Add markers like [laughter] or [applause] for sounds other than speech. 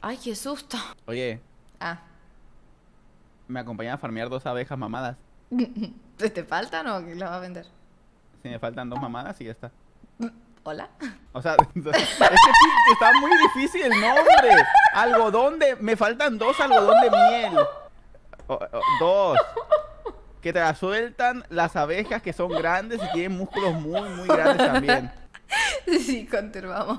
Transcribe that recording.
Ay, qué susto. Oye, Ah. me acompañan a farmear dos abejas mamadas. [laughs] ¿Te faltan o las vas a vender? Si me faltan dos mamadas y ya está. ¿Hola? O sea, [laughs] es que está muy difícil el nombre. Algodón de... Me faltan dos algodón de miel. O- o- dos. Que te la sueltan las abejas que son grandes y tienen músculos muy, muy grandes también. [laughs] Sí, continuamos.